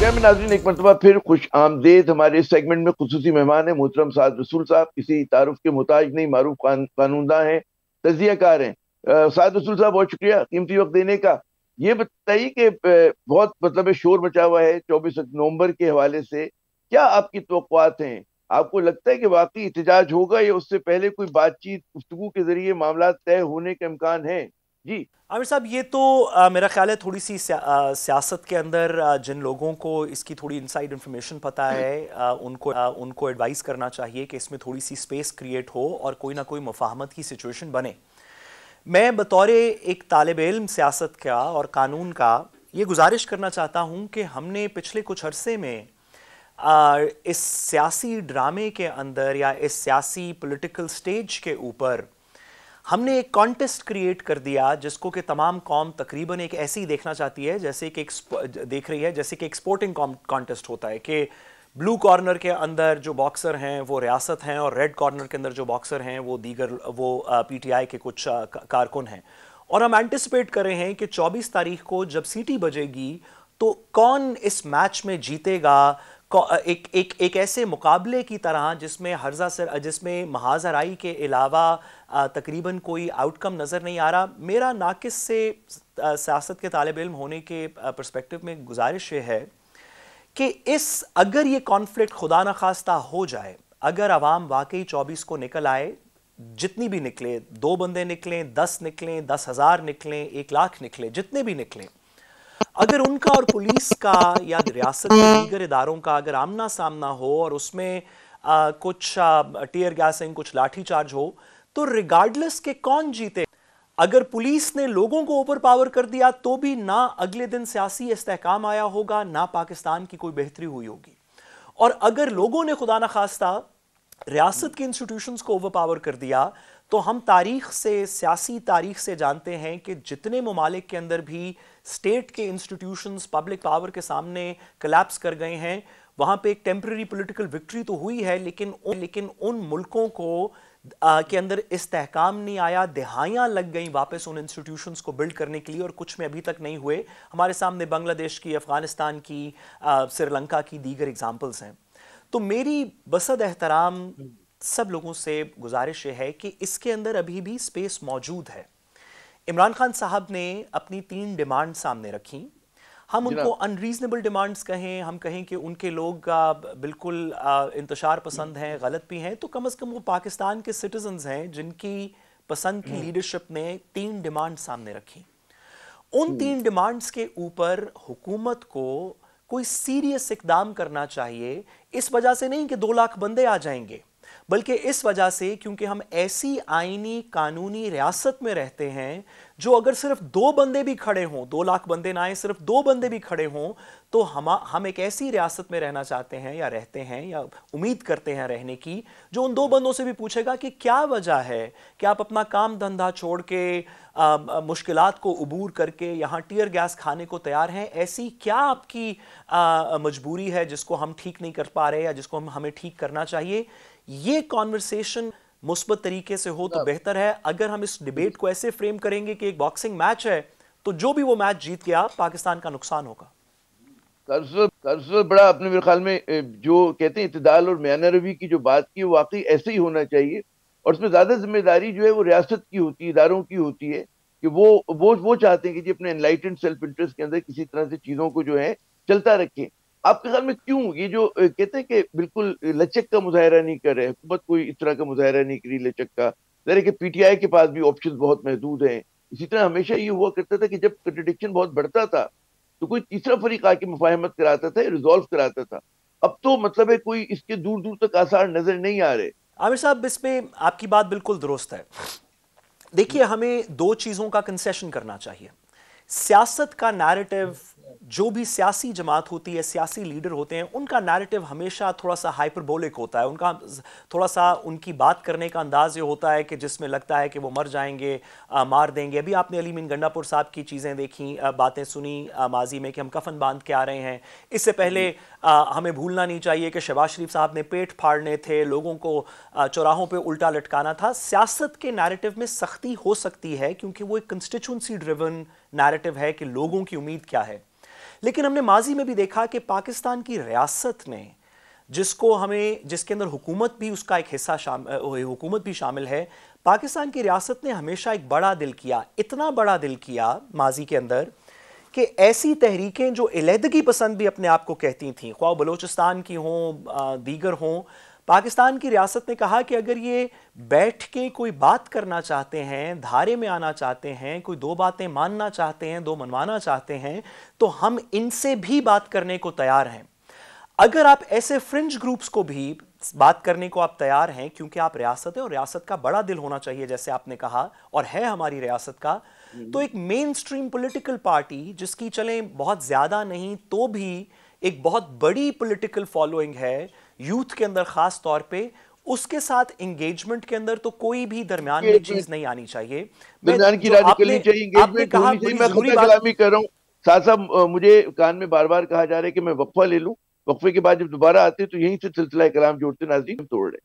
Programme में नाजरीन एक मरतबा फिर खुश आमदेद। हमारे सेगमेंट में खसूसी मेहमान है मोहतरम साद रसूल साहब। किसी तारुफ के मुताज नहीं मारूफ कान, कानूनदा हैं तजिया कार हैं साद रसूल साहब बहुत शुक्रिया कीमती वक्त देने का। ये बताइए कि बहुत मतलब शोर मचा हुआ है चौबीस नवंबर के हवाले से। क्या आपकी तो हैं? आपको लगता है कि वाकई एहतजाज होगा या उससे पहले कोई बातचीत गुफ्तु के ज़रिए मामला तय होने का इम्कान है? जी। आमिर साहब ये तो आ, मेरा ख्याल है थोड़ी सी सियासत के अंदर आ, जिन लोगों को इसकी थोड़ी इनसाइड इन्फॉर्मेशन पता है आ, उनको आ, उनको एडवाइस करना चाहिए कि इसमें थोड़ी सी स्पेस क्रिएट हो और कोई ना कोई मुफाहमत की सिचुएशन बने। मैं बतौर एक तालब इल्म सियासत का और कानून का ये गुजारिश करना चाहता हूँ कि हमने पिछले कुछ अरसे में आ, इस सियासी ड्रामे के अंदर या इस सियासी पॉलिटिकल स्टेज के ऊपर हमने एक कॉन्टेस्ट क्रिएट कर दिया जिसको कि तमाम कॉम तकरीबन एक ऐसी देखना चाहती है जैसे कि एक देख रही है, जैसे कि एक स्पोर्टिंग कॉन्टेस्ट होता है कि ब्लू कॉर्नर के अंदर जो बॉक्सर हैं, वो रियासत हैं और रेड कॉर्नर के अंदर जो बॉक्सर हैं, वो दीगर, वो पीटीआई के कुछ कारकुन हैं। और हम एंटिसिपेट कर रहे हैं कि 24 तारीख को जब सीटी बजेगी तो कौन इस मैच में जीतेगा एक एक एक ऐसे मुकाबले की तरह जिसमें हर्जा सर जिसमें महाजराई के अलावा तकरीबन कोई आउटकम नज़र नहीं आ रहा। मेरा नाकिस से सियासत के तालब इल्म होने के परस्पेक्टिव में गुजारिश ये है कि इस, अगर ये कॉन्फ्लिक्ट खुदा न खास्ता हो जाए, अगर आवाम वाकई चौबीस को निकल आए, जितनी भी निकले, दो बंदे निकलें, दस निकलें, दस हज़ार निकलें, एक लाख निकले, जितने भी निकले अगर उनका और पुलिस का या रियासत के दीगर इदारों का अगर आमना सामना हो और उसमें आ, कुछ टीयर गैसिंग कुछ लाठीचार्ज हो तो रिगार्डलेस के कौन जीते? अगर पुलिस ने लोगों को ओवर पावर कर दिया तो भी ना अगले दिन सियासी इस्तेकाम आया होगा ना पाकिस्तान की कोई बेहतरी हुई होगी। और अगर लोगों ने खुदा न खास्ता रियासत के इंस्टीट्यूशंस को ओवर पावर कर दिया तो हम तारीख से सियासी तारीख से जानते हैं कि जितने ममालिक के अंदर भी स्टेट के इंस्टीट्यूशंस पब्लिक पावर के सामने कलेप्स कर गए हैं वहाँ पे एक टेम्प्रेरी पॉलिटिकल विक्ट्री तो हुई है लेकिन उन, लेकिन उन मुल्कों को आ, के अंदर इस्तेकाम नहीं आया दहाइयाँ लग गई वापस उन इंस्टीट्यूशंस को बिल्ड करने के लिए और कुछ में अभी तक नहीं हुए। हमारे सामने बांग्लादेश की अफ़गानिस्तान की श्रीलंका की दीगर एग्जाम्पल्स हैं। तो मेरी बसद एहतराम सब लोगों से गुजारिश है कि इसके अंदर अभी भी स्पेस मौजूद है। इमरान खान साहब ने अपनी तीन डिमांड सामने रखी। हम उनको अनरीजनेबल डिमांड्स कहें हम कहें कि उनके लोग बिल्कुल इंतशार पसंद हैं गलत भी हैं तो कम अज़ कम वो पाकिस्तान के सिटीजन्स हैं जिनकी पसंद की लीडरशिप हम्म। ने तीन डिमांड सामने रखी। उन हम्म। तीन डिमांड्स के ऊपर हुकूमत को कोई सीरियस इकदाम करना चाहिए इस वजह से नहीं कि दो लाख बंदे आ जाएँगे। बल्कि इस वजह से क्योंकि हम ऐसी आईनी कानूनी रियासत में रहते हैं, जो अगर सिर्फ़ दो बंदे भी खड़े हों, दो लाख बंदे ना आए, सिर्फ़ दो बंदे भी खड़े हों तो हम हम एक ऐसी रियासत में रहना चाहते हैं या रहते हैं या उम्मीद करते हैं रहने की, जो उन दो बंदों से भी पूछेगा कि क्या वजह है कि आप अपना काम धंधा छोड़ के मुश्किल को अबूर करके यहाँ टीयर गैस खाने को तैयार हैं, ऐसी क्या आपकी मजबूरी है जिसको हम ठीक नहीं कर पा रहे या जिसको हम, हमें ठीक करना चाहिए? ये कॉन्वर्सेशन मुस्बत तरीके से हो तो। बेहतर है। अगर हम इस डिबेट को ऐसे फ्रेम करेंगे कि एक बॉक्सिंग मैच है तो जो भी वो मैच जीत गया पाकिस्तान का नुकसान होगा। बड़ा अपने मेरे ख्याल में जो कहते हैं इतदाल और म्यान रवी की जो बात की वो वाकई ऐसे ही होना चाहिए। और उसमें ज़्यादा ज़िम्मेदारी जो है वो रियासत की होती है इदारों की होती है कि वो वो वो चाहते हैं कि जी अपने एनलाइटेंड सेल्फ इंटरेस्ट के अंदर किसी तरह से चीज़ों को जो है चलता रखें। आपके ख्याल में क्यों? ये जो कहते हैं कि बिल्कुल लचक का मुजाहरा नहीं कर रहे, हुकूमत कोई इस तरह का मुजाहरा नहीं करी लचक का। जरा कि पीटीआई के पास भी ऑप्शन बहुत महदूद हैं। इसी तरह हमेशा ये हुआ करता था कि जब कंट्रडिक्शन बहुत बढ़ता था तो कोई तीसरा फरीक आके मुफाहमत कराता था रिजॉल्व कराता था। अब तो मतलब है कोई इसके दूर दूर तक आसार नज़र नहीं आ रहे। आमिर साहब, इसमें आपकी बात बिल्कुल दुरुस्त है। देखिए, हमें दो चीज़ों का कंसेशन करना चाहिए। सियासत का नैरेटिव जो भी सियासी जमात होती है सियासी लीडर होते हैं उनका नैरेटिव हमेशा थोड़ा सा हाइपरबोलिक होता है। उनका थोड़ा सा उनकी बात करने का अंदाज ये होता है कि जिसमें लगता है कि वो मर जाएँगे आ, मार देंगे। अभी आपने अली मिन गंडापुर साहब की चीज़ें देखी आ, बातें सुनी आ, माजी में कि हम कफन बाँध के आ रहे हैं। इससे पहले आ, हमें भूलना नहीं चाहिए कि शहबाज शरीफ साहब ने पेट फाड़ने थे लोगों को चौराहों पर उल्टा लटकाना था। सियासत के नैरेटिव में सख्ती हो सकती है क्योंकि वो एक कंस्टिट्यूंसी ड्रिवन नैरेटिव है कि लोगों की उम्मीद क्या है। लेकिन हमने माजी में भी देखा कि पाकिस्तान की रियासत ने जिसको हमें, जिसके अंदर हुकूमत भी उसका एक हिस्सा शाम हुकूमत भी शामिल है, पाकिस्तान की रियासत ने हमेशा एक बड़ा दिल किया, इतना बड़ा दिल किया माजी के अंदर कि ऐसी तहरीकें जो इलेदगी पसंद भी अपने आप को कहती थी ख्वा बलोचिस्तान की हों दीगर हों पाकिस्तान की रियासत ने कहा कि अगर ये बैठ के कोई बात करना चाहते हैं धारे में आना चाहते हैं कोई दो बातें मानना चाहते हैं दो मनवाना चाहते हैं तो हम इनसे भी बात करने को तैयार हैं। अगर आप ऐसे फ्रिंज ग्रुप्स को भी बात करने को आप तैयार हैं क्योंकि आप रियासत है और रियासत का बड़ा दिल होना चाहिए जैसे आपने कहा और है हमारी रियासत का तो एक मेन स्ट्रीम पोलिटिकल पार्टी जिसकी चले बहुत ज़्यादा नहीं तो भी एक बहुत बड़ी पोलिटिकल फॉलोइंग है यूथ के अंदर खास तौर पे उसके साथ एंगेजमेंट के अंदर तो कोई भी दरमियान में चीज़ नहीं आनी चाहिए। दरमियान की आपने, चाहिए आपने कहा मैं खुद कर रहा हूँ। साथ साथ मुझे कान में बार बार कहा जा रहा है कि मैं वक्फा ले लूँ। वक्फे के बाद जब दोबारा आते तो यहीं से सिलसिला कलाम जोड़ते नाजी तोड़ रहे